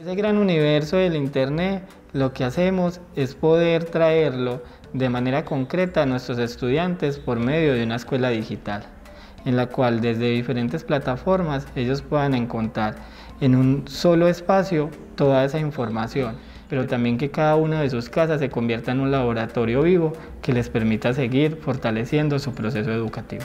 Ese gran universo del Internet, lo que hacemos es poder traerlo de manera concreta a nuestros estudiantes por medio de una escuela digital, en la cual desde diferentes plataformas ellos puedan encontrar en un solo espacio toda esa información, pero también que cada una de sus casas se convierta en un laboratorio vivo que les permita seguir fortaleciendo su proceso educativo.